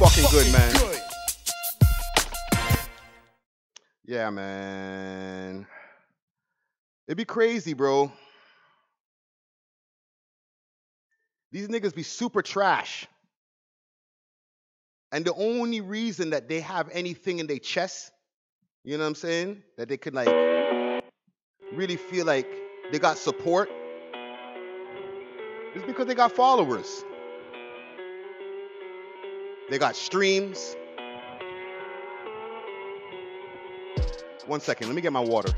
fucking good, man. Yeah, man. It'd be crazy, bro. These niggas be super trash. And the only reason that they have anything in their chest, you know what I'm saying? That they could like really feel like they got support is because they got followers. They got streams. One second, let me get my water.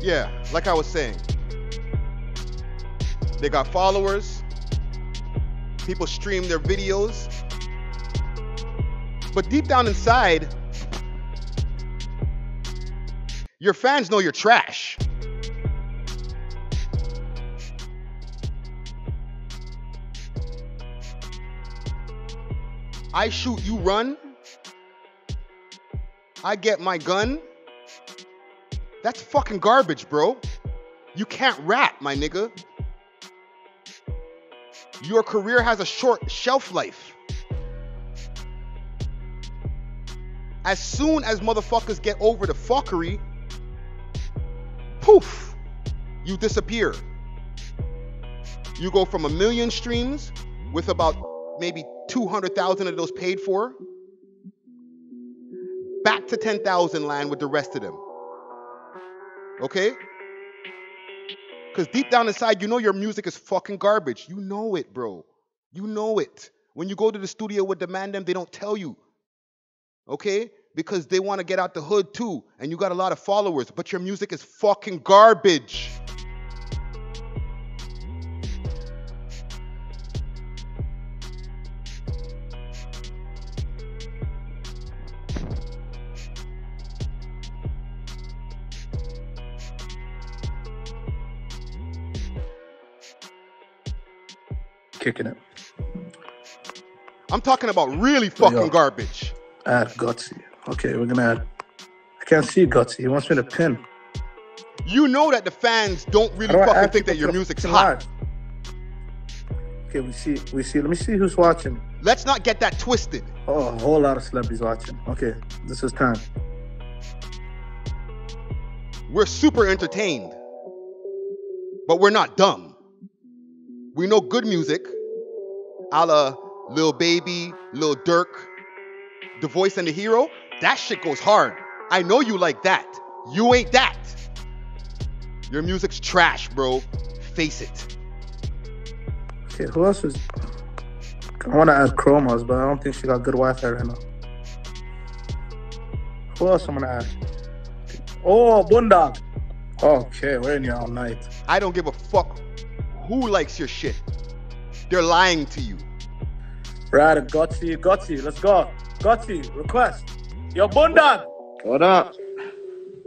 Yeah, like I was saying, they got followers. People stream their videos. But deep down inside, your fans know you're trash. I shoot, you run. I get my gun. That's fucking garbage, bro. You can't rap, my nigga. Your career has a short shelf life. As soon as motherfuckers get over the fuckery, poof, you disappear. You go from a million streams with about maybe 200,000 of those paid for, back to 10,000 land with the rest of them. Okay? Because deep down inside, you know your music is fucking garbage. You know it, bro. You know it. When you go to the studio with Demand Them, they don't tell you. Okay? Because they want to get out the hood too, and you got a lot of followers, but your music is fucking garbage. Kicking it. I'm talking about really fucking yo. garbage. Add Guttzy. Okay, we're gonna add. I can't see Guttzy. He wants me to pin. You know that the fans don't really do fucking think that your music's hot. Okay, we see. We see. Let me see who's watching. Let's not get that twisted. Oh, a whole lot of celebrities watching. Okay, this is time. We're super entertained, but we're not dumb. We know good music, a la Lil Baby, Lil Durk, The Voice and the Hero. That shit goes hard. I know you like that. You ain't that. Your music's trash, bro. Face it. Okay, who else is? I want to add Chromas, but I don't think she got good Wi-Fi right now. Who else I'm gonna add? Oh, Bundog. Okay, we're in here all night. I don't give a fuck who likes your shit. They're lying to you. Right, got you, Guttzy, Guttzy, let's go. Guttzy, request. Yo, Bundog, What up?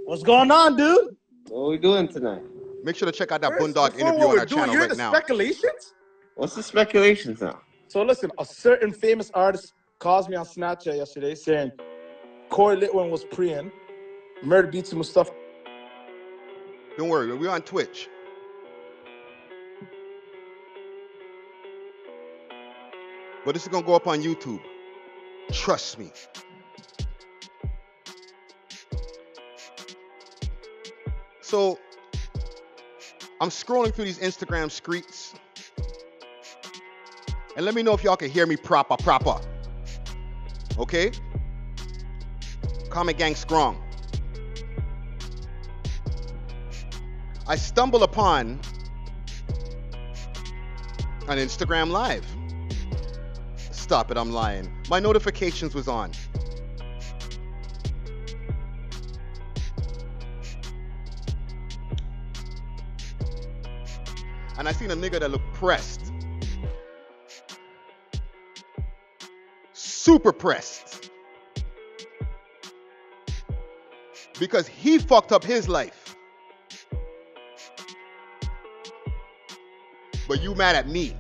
what's going on, dude? What are we doing tonight? Make sure to check out that First, Boondog before interview on our doing, channel you're right the now. speculations? What's the speculations now? So listen, a certain famous artist calls me on Snapchat yesterday saying Corey Litwin was preying, Murder Beats Mustafa. Don't worry, we're on Twitch. But this is gonna go up on YouTube. Trust me. So I'm scrolling through these Instagram streets. And let me know if y'all can hear me proper, proper. Okay? Comic gang strong. I stumble upon an Instagram live. Stop it, I'm lying. My notifications was on. And I seen a nigga that looked pressed. Super pressed. Because he fucked up his life. But you mad at me.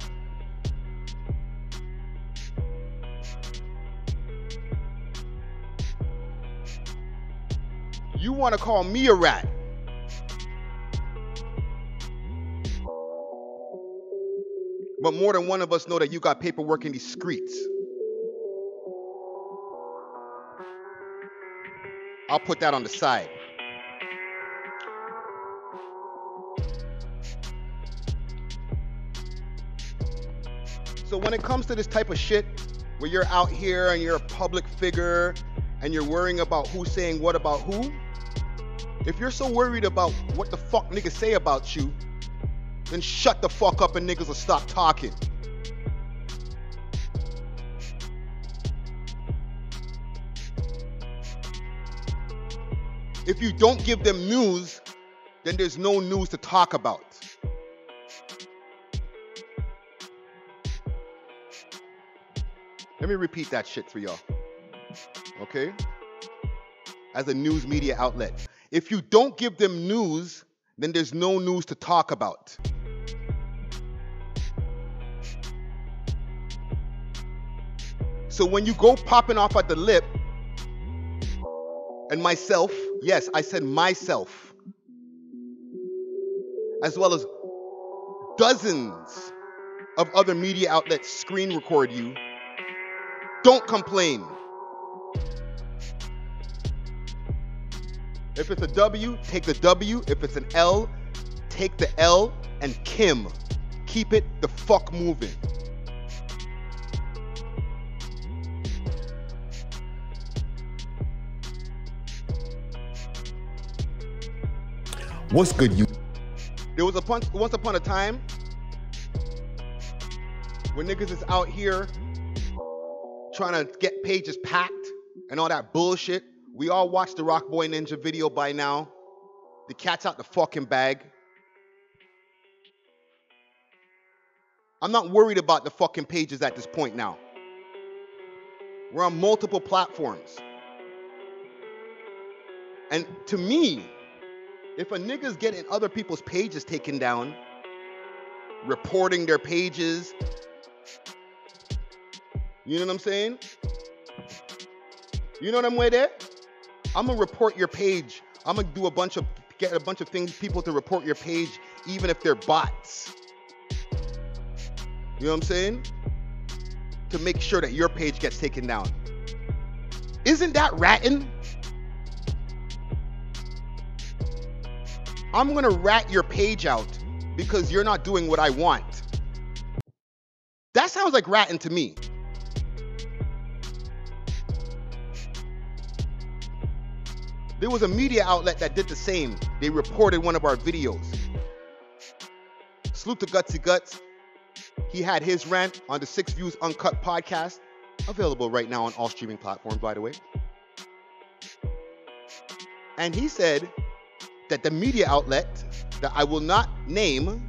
You want to call me a rat. But more than one of us know that you got paperwork in these streets. I'll put that on the side. So when it comes to this type of shit, where you're out here and you're a public figure and you're worrying about who's saying what about who, if you're so worried about what the fuck niggas say about you, then shut the fuck up and niggas will stop talking. If you don't give them news, then there's no news to talk about. Let me repeat that shit for y'all. Okay? As a news media outlet. If you don't give them news, then there's no news to talk about. So when you go popping off at the lip, and myself, yes, I said myself, as well as dozens of other media outlets screen record you, don't complain. If it's a W, take the W. If it's an L, take the L and Kim. Keep it the fuck moving. What's good, you? There was a pun- once upon a time when niggas is out here trying to get pages packed and all that bullshit. We all watched the Rock Boy Ninja video by now. The cat's out the fucking bag. I'm not worried about the fucking pages at this point now. We're on multiple platforms. And to me, if a nigga's getting other people's pages taken down, reporting their pages, you know what I'm saying? You know what I'm way there? I'm gonna report your page. I'm gonna do a bunch of get a bunch of things people to report your page, even if they're bots. You know what I'm saying? To make sure that your page gets taken down. Isn't that ratting? I'm gonna rat your page out because you're not doing what I want. That sounds like ratting to me. There was a media outlet that did the same. They reported one of our videos. Salute to Guttzy Guts. He had his rant on the Six Views Uncut podcast, available right now on all streaming platforms, by the way. And he said that the media outlet that I will not name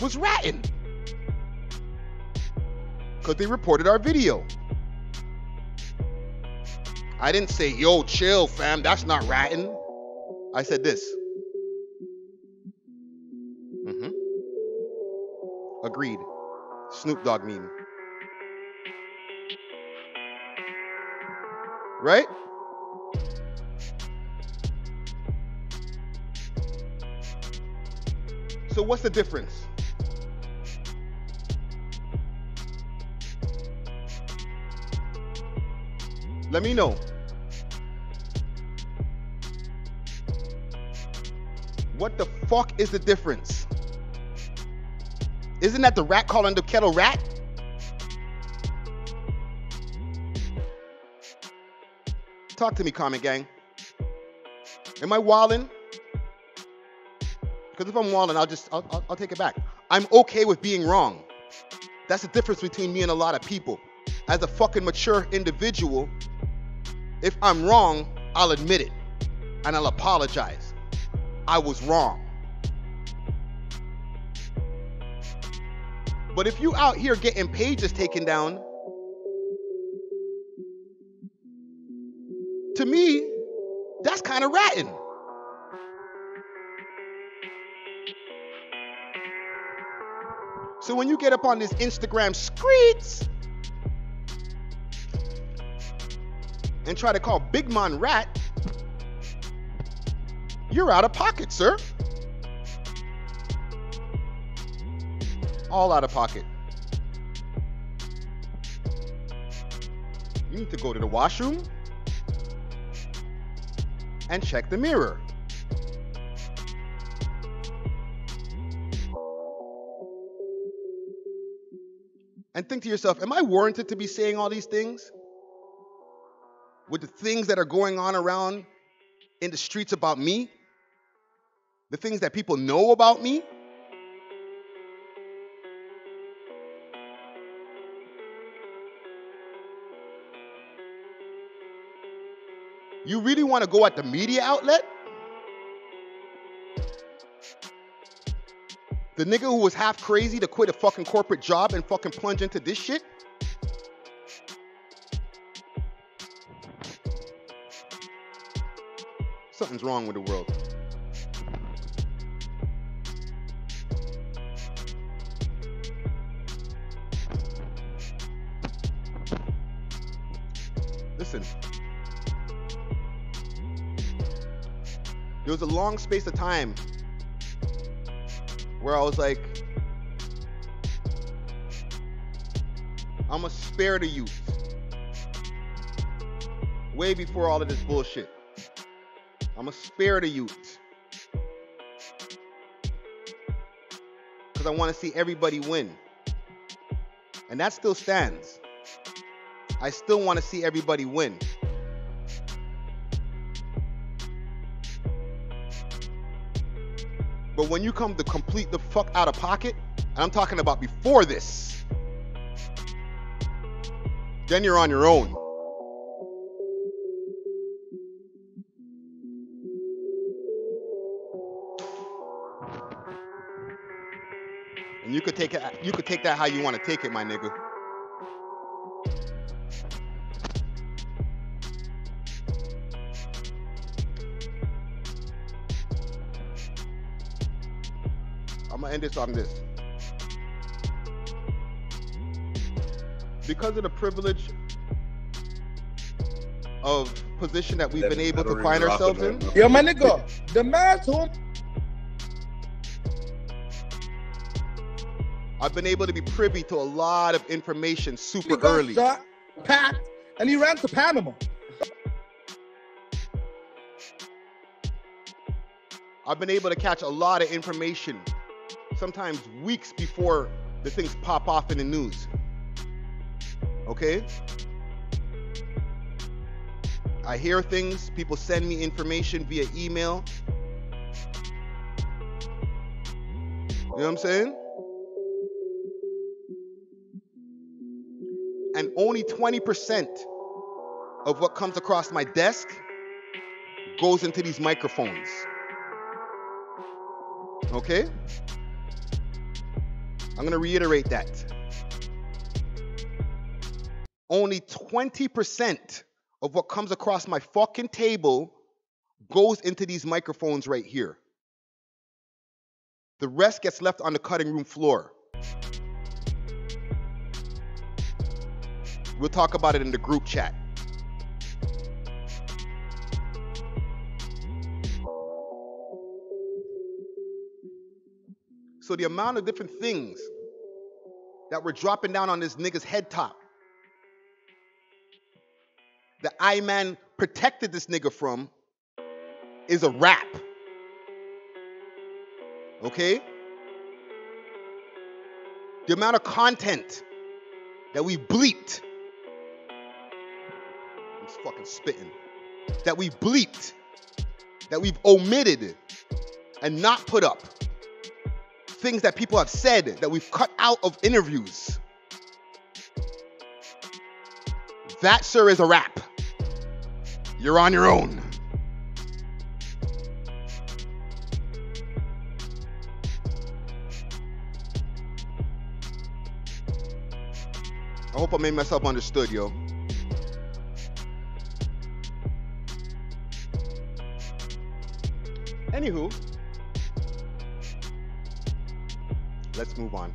was ratting because they reported our video. I didn't say, yo, chill, fam, that's not ratting. I said this. Mm-hmm. Agreed. Snoop Dogg meme. Right? So what's the difference? Let me know. What the fuck is the difference? Isn't that the rat calling the kettle rat? Talk to me, comment gang. Am I walling? Because if I'm walling, I'll just I'll, I'll, I'll take it back. I'm okay with being wrong. That's the difference between me and a lot of people. As a fucking mature individual, if I'm wrong, I'll admit it and I'll apologize. I was wrong. But if you out here getting pages taken down, to me, that's kind of ratting. So when you get up on this Instagram streets and try to call Big Man rat, you're out of pocket, sir. All out of pocket. You need to go to the washroom and check the mirror. And think to yourself, am I warranted to be saying all these things? With the things that are going on around in the streets about me? The things that people know about me? You really want to go at the media outlet? The nigga who was half crazy to quit a fucking corporate job and fucking plunge into this shit? Something's wrong with the world. Listen. There was a long space of time where I was like, I'm gonna spare the youth. Way before all of this bullshit. I'm gonna spare the youth. Because I wanna see everybody win. And that still stands. I still wanna see everybody win. But when you come to complete the fuck out of pocket, and I'm talking about before this, then you're on your own. And you could take it you could take that how you want to take it, my nigga. I'm gonna end this on this. Because of the privilege of position that we've been able to find ourselves in, Yo, my nigga, the man's home. I've been able to be privy to a lot of information super He early. shot, packed, and he ran to Panama. I've been able to catch a lot of information, sometimes weeks before the things pop off in the news. Okay? I hear things, people send me information via email. You know what I'm saying? And only 20% of what comes across my desk goes into these microphones. Okay? I'm going to reiterate that. Only 20% of what comes across my fucking table goes into these microphones right here. The rest gets left on the cutting room floor. We'll talk about it in the group chat. So the amount of different things that were dropping down on this nigga's head top the I man protected this nigga from is a rap. Okay? The amount of content that we bleeped. Fucking spitting. That we've bleeped. That we've omitted and not put up things that people have said that we've cut out of interviews. That, sir, is a wrap. You're on your own. I hope I made myself understood, yo. Anywho, let's move on.